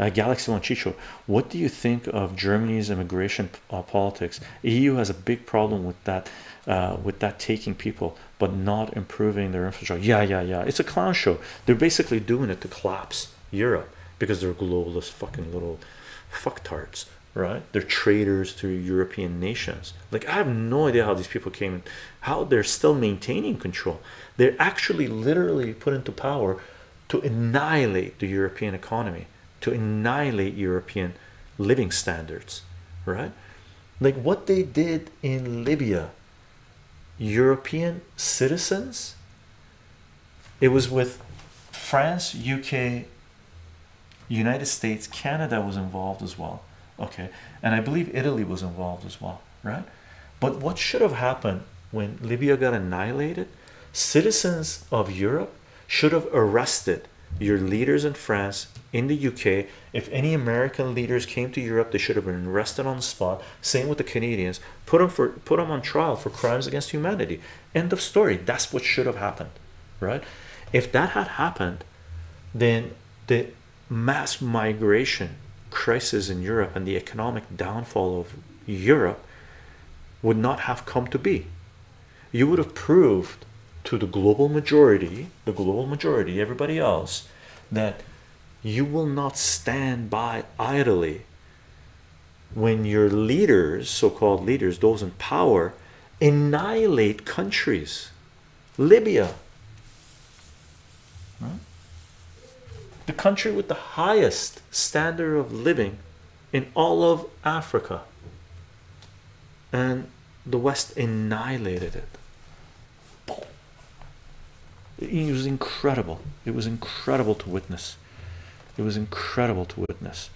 Uh, Galaxy One Chycho, what do you think of Germany's immigration uh, politics? EU has a big problem with that, uh, with that taking people, but not improving their infrastructure. Yeah, yeah, yeah. It's a clown show. They're basically doing it to collapse Europe because they're globalist fucking little fucktards, right? They're traitors to European nations. Like I have no idea how these people came, in, how they're still maintaining control. They're actually literally put into power to annihilate the European economy to annihilate European living standards, right? Like what they did in Libya, European citizens, it was with France, UK, United States, Canada was involved as well. Okay, and I believe Italy was involved as well, right? But what should have happened when Libya got annihilated? Citizens of Europe should have arrested your leaders in France, in the UK. If any American leaders came to Europe, they should have been arrested on the spot. Same with the Canadians. Put them for put them on trial for crimes against humanity. End of story. That's what should have happened, right? If that had happened, then the mass migration crisis in Europe and the economic downfall of Europe would not have come to be. You would have proved to the global majority, the global majority, everybody else, that you will not stand by idly when your leaders, so called leaders, those in power, annihilate countries. Libya, the country with the highest standard of living in all of Africa, and the West annihilated it it was incredible. It was incredible to witness. It was incredible to witness